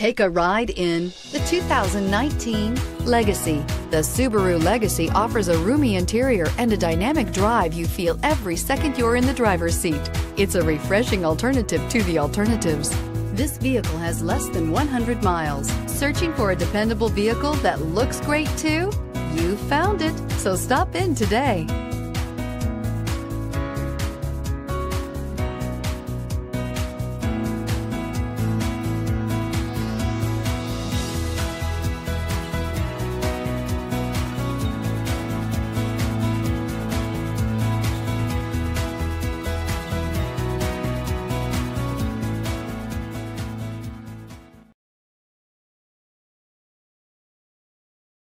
Take a ride in the 2019 Legacy. The Subaru Legacy offers a roomy interior and a dynamic drive you feel every second you're in the driver's seat. It's a refreshing alternative to the alternatives. This vehicle has less than 100 miles. Searching for a dependable vehicle that looks great too? You found it, so stop in today.